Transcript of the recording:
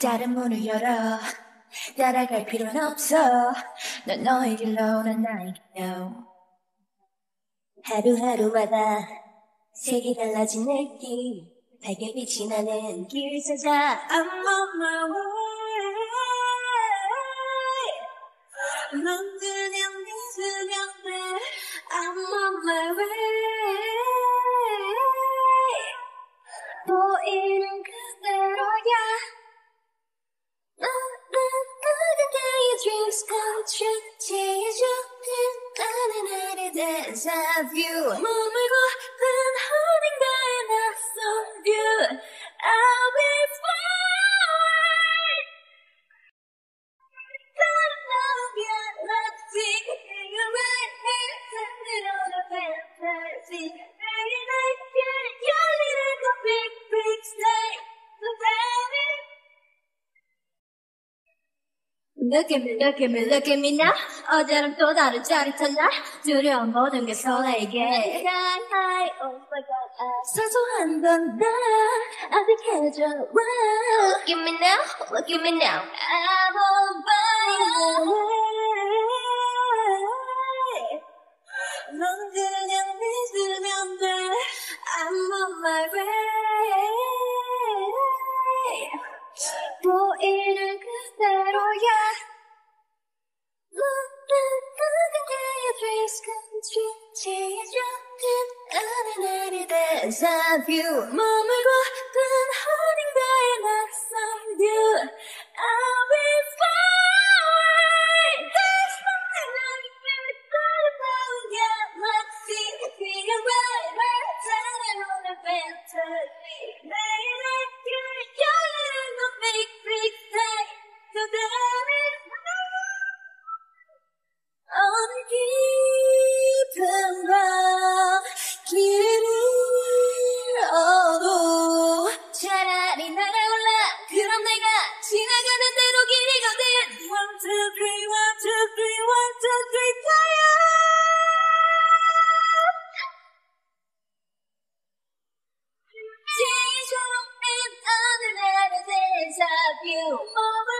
다른 문을 열어. 따라갈 필요는 없어. 넌 너의 길로 난 나의 길로 하루하루마다 색이 달라진 내길 밝게 빛이 나는 길 찾아 I'm on my way. 넌 edge of you 梦没过，很好听的那首 I'll be fine。Don't know yet, let's see. In your send it on a fantasy. Very nice, you're a little big, big star. Look at me, look at me, look at me now 어제랑 또 다른 짜릿한 날 두려운 모든 게 설레게 Sky high, oh my god, I 사소한 건날 아득해져 wow. Look at me now, look at me now I'm on way. 넌 그냥 믿으면 돼. I'm on my way. true 지어주는 나는 하리 dance of you 몸을 걷는 어딘가에 낯선 view. I'll be fine. There's nothing like it. about galaxy. Feel right, right, turning on a fantasy. 매 you, Mama.